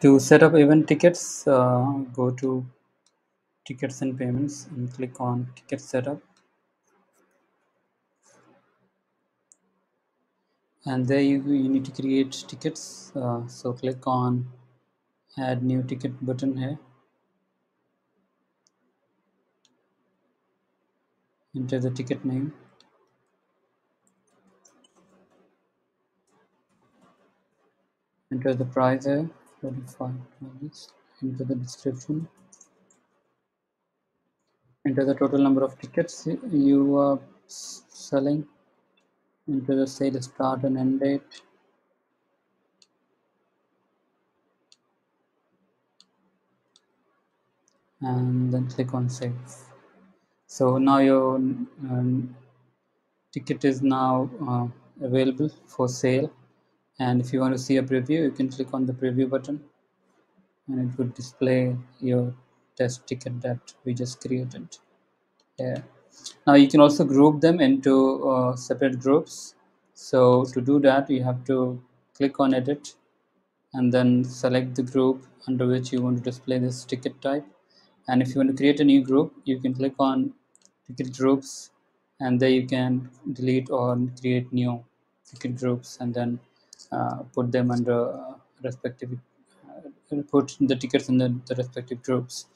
To set up event tickets, uh, go to tickets and payments and click on ticket setup. And there you, you need to create tickets. Uh, so click on add new ticket button here. Enter the ticket name. Enter the price here, 45 dollars. Enter the description. Enter the total number of tickets you are selling. Enter the sale start and end date. And then click on save. So now your um, ticket is now uh, available for sale and if you want to see a preview you can click on the preview button and it would display your test ticket that we just created Yeah. now you can also group them into uh, separate groups so to do that you have to click on edit and then select the group under which you want to display this ticket type and if you want to create a new group you can click on ticket groups and there you can delete or create new ticket groups and then put them under uh, respective uh, put the tickets in the, the respective groups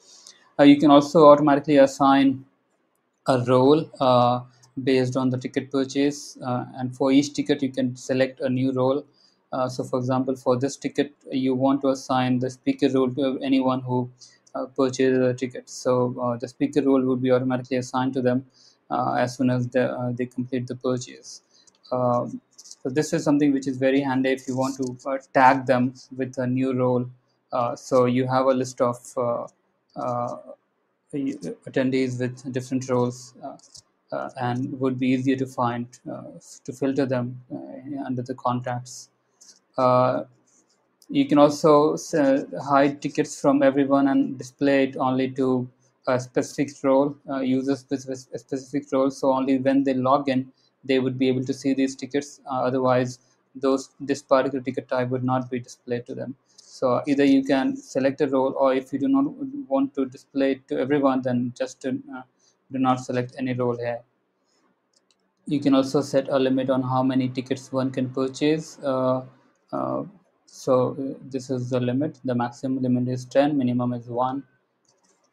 uh, you can also automatically assign a role uh, based on the ticket purchase uh, and for each ticket you can select a new role so for example for this ticket you want to assign the speaker role to anyone who uh, purchase a ticket. So uh, the speaker role would be automatically assigned to them uh, as soon as they, they complete the purchase. Um, so this is something which is very handy if you want to tag them with a new role. so you have a list of attendees with different roles uh, and would be easier to find uh, to filter them uh, under the contacts you can also hide tickets from everyone and display it only to a specific role, uh, users with a specific role. So only when they log in, they would be able to see these tickets. Uh, otherwise, those this particular ticket type would not be displayed to them. So either you can select a role, or if you do not want to display it to everyone, then just uh, do not select any role here. You can also set a limit on how many tickets one can purchase. Uh, uh, so this is the limit the maximum limit is 10 minimum is 1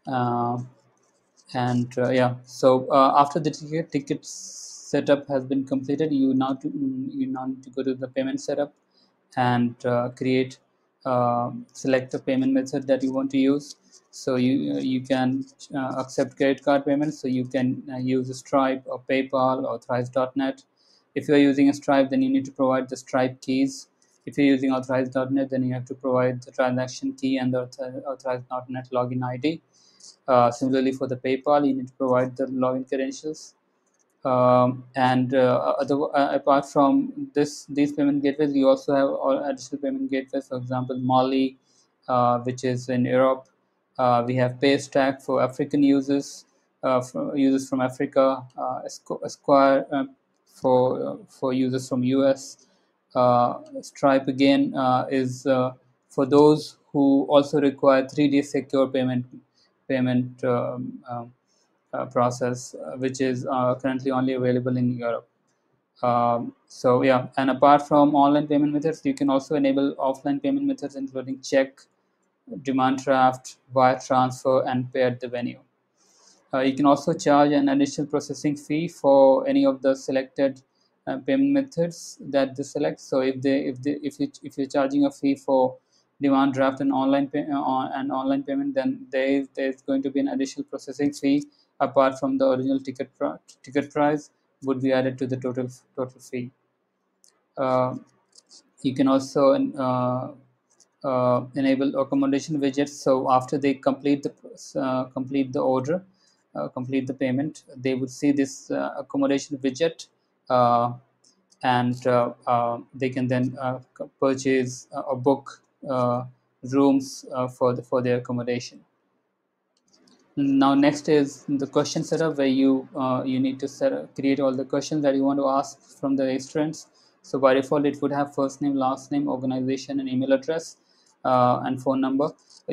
uh, and uh, yeah so uh, after the ticket ticket setup has been completed. You now to you now need to go to the payment setup and uh, create uh, select the payment method that you want to use. So you you can accept credit card payments. So you can use stripe or paypal or authorize.net if you are using a stripe then you need to provide the stripe keys. If you're using authorize.net, then you have to provide the transaction key and the authorize.net login ID. Uh, similarly, for the PayPal, you need to provide the login credentials. Um, and uh, other, uh, apart from this, these payment gateways, you also have additional payment gateways. For example, Mollie, uh, which is in Europe. Uh, we have Paystack for African users, uh, users from Africa. Square for for users from US. Uh, Stripe again uh, is uh, for those who also require 3D secure payment payment um, um, process, which is currently only available in Europe. Um, so yeah, and apart from online payment methods, you can also enable offline payment methods, including check, demand draft, wire transfer, and pay at the venue. Uh, you can also charge an additional processing fee for any of the selected uh, payment methods that they select. So if they if they if you if you're charging a fee for demand draft and online pay, uh, and online payment, then there there's going to be an additional processing fee apart from the original ticket ticket price would be added to the total total fee. Uh, you can also uh, uh, enable accommodation widgets. So after they complete the uh, complete the order, uh, complete the payment, they would see this uh, accommodation widget and they can then purchase a book rooms for the, for their accommodation. Now next is the question setup where you you need to set up, create all the questions that you want to ask from the registrants. So by default, it would have first name, last name, organization, and email address. uh, and phone number.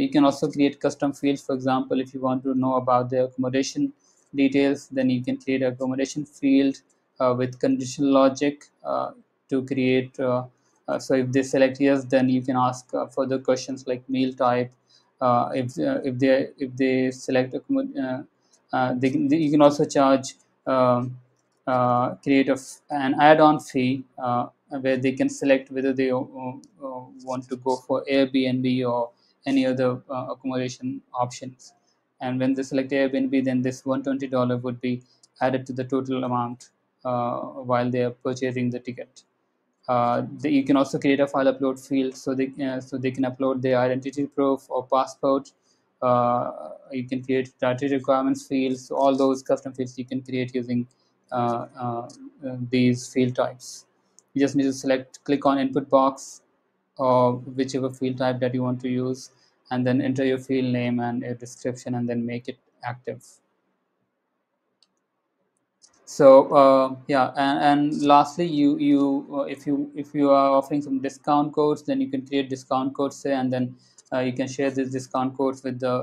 You can also create custom fields. For example, if you want to know about the accommodation details, then you can create an accommodation field uh, with conditional logic uh, to create. Uh, uh, so if they select yes, then you can ask uh, further questions like meal type. Uh, if uh, if they if they select uh, they can, you can also charge um, create a, an add-on fee where they can select whether they want to go for Airbnb or any other accommodation options and when they select Airbnb, then this $120 would be added to the total amount uh, while they are purchasing the ticket. Uh, the, you can also create a file upload field so they uh, so they can upload their identity proof or passport. Uh, you can create data requirements fields. All those custom fields you can create using uh, uh, these field types. You just need to select, click on input box or whichever field type that you want to use and then enter your field name and a description and then make it active so uh, yeah and, and, lastly you you uh, if you if you are offering some discount codes then you can create discount codes say and then uh, you can share these discount codes with the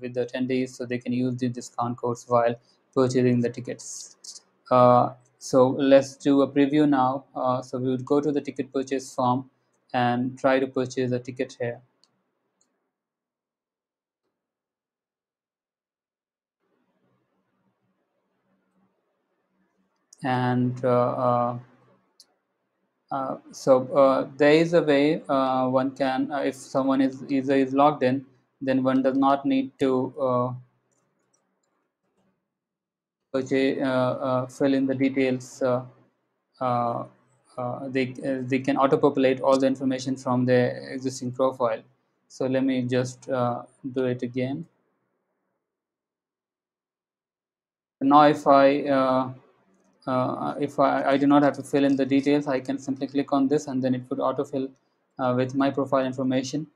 with the attendees so they can use the discount codes while purchasing the tickets. Uh, so let's do a preview now. Uh, so we would go to the ticket purchase form and try to purchase a ticket here and uh, uh, uh, so there is a way one can if someone is either is logged in then one does not need to fill in the details uh, they uh, they can auto populate all the information from their existing profile. So let me just uh, do it again. Now if I uh, if I, I, do not have to fill in the details I can simply click on this and then it would autofill uh, with my profile information.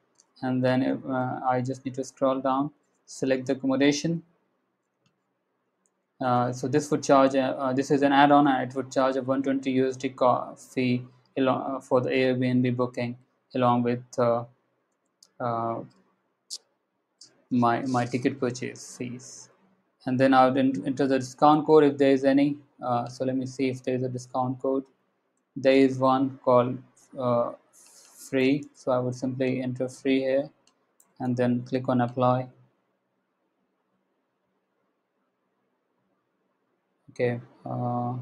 And then uh, I just need to scroll down select the accommodation. Uh, so this would charge uh, uh, this is an add-on and it would charge a 120 USD fee for the Airbnb booking along with my my ticket purchase fees and then I would enter the discount code if there is any uh, so let me see if there is a discount code. There is one called uh, free so I would simply enter free here and then click on apply. Okay uh,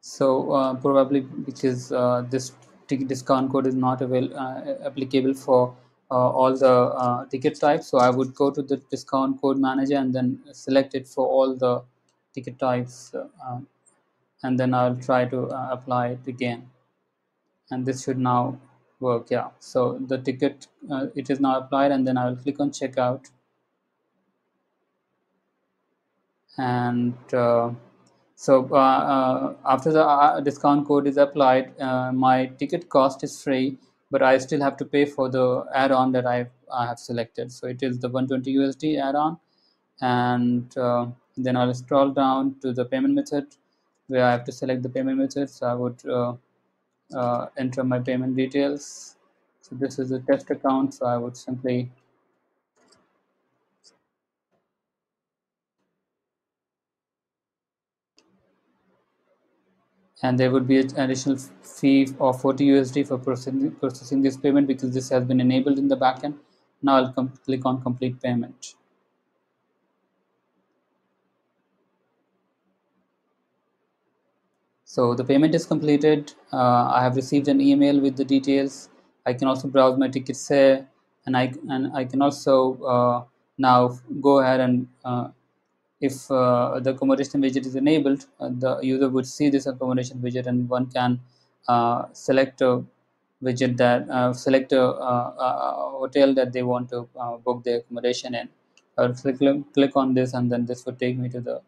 so uh, probably because uh, this discount code is not available uh, applicable for all the ticket types. So I would go to the discount code manager and then select it for all the ticket types uh, and then I'll try to uh, apply it again. And this should now work yeah. So the ticket uh, it is now applied and then I will click on checkout. And uh, so uh, uh, after the discount code is applied my ticket cost is free but I still have to pay for the add-on that I've, I have selected so it is the 120 USD add-on and then I'll scroll down to the payment method where I have to select the payment method. So I would uh, uh, enter my payment details. So this is a test account. So I would simply and there would be an additional fee of 40 USD for processing, this payment because this has been enabled in the backend. Now I'll click on complete payment. So the payment is completed. Uh, I have received an email with the details. I can also browse my tickets here, and I and I can also uh, now go ahead and uh, if uh, the accommodation widget is enabled, uh, the user would see this accommodation widget, and one can uh, select a widget that select a, a, hotel that they want to book their accommodation in. I'll click, click on this, and then this would take me to the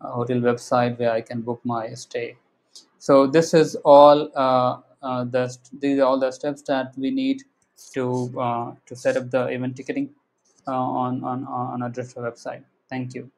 hotel website where I can book my stay so this is all uh, uh, the these are all the steps that we need to uh, to set up the event ticketing uh, on on on our Dryfta website. Thank you.